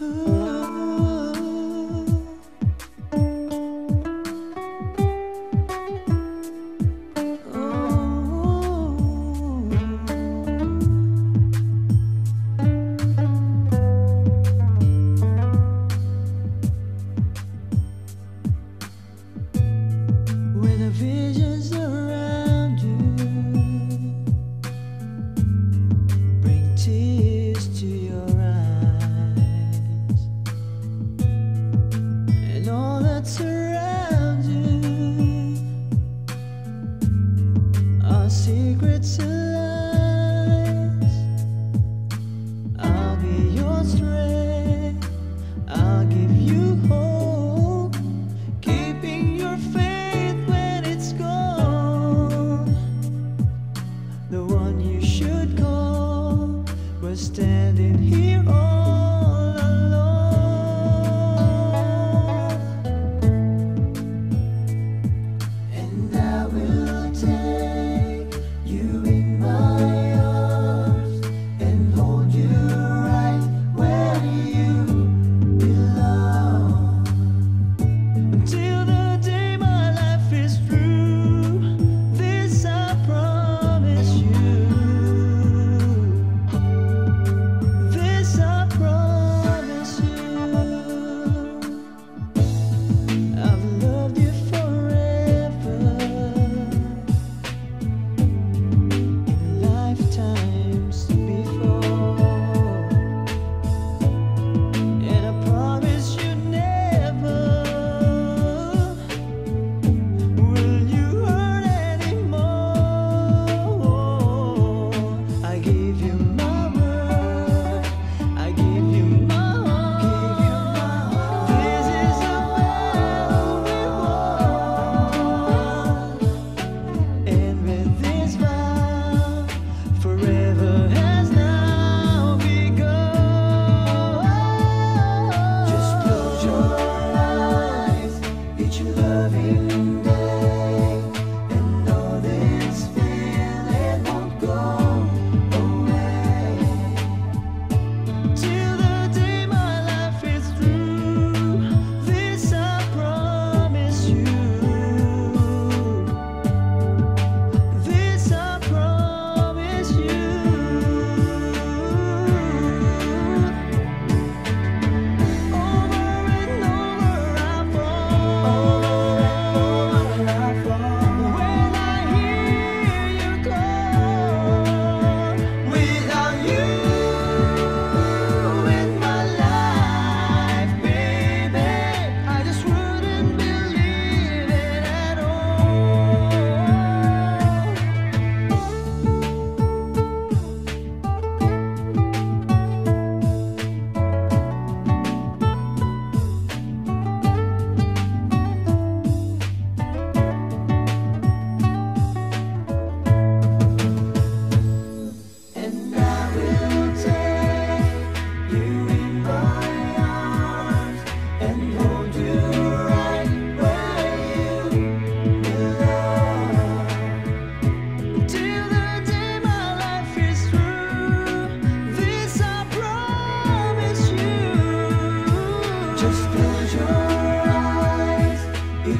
Ooh. Was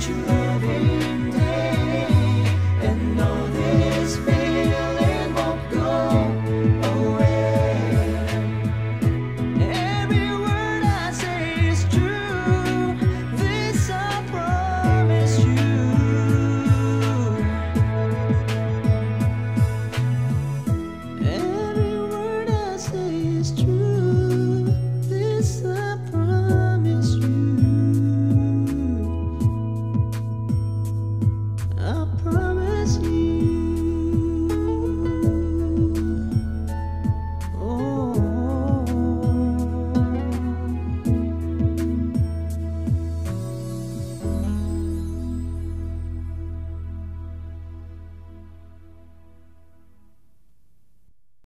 you.